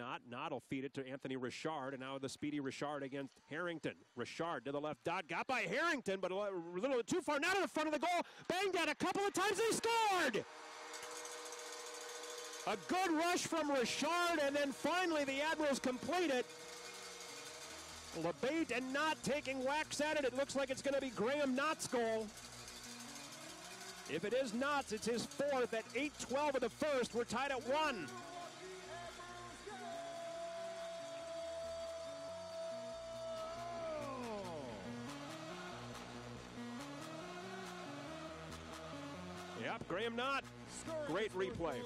Knott. Knott will feed it to Anthony Richard, and now the speedy Richard against Harrington. Richard to the left dot, got by Harrington, but a little too far. Knott in the front of the goal. Banged at a couple of times, and he scored! A good rush from Richard, and then finally the Admirals complete it. LeBate and Knott taking whacks at it. It looks like it's going to be Graham Knott's goal. If it is Knott's, it's his fourth at 8-12 of the first. We're tied at one. Yep, Graham Knott. Great replay.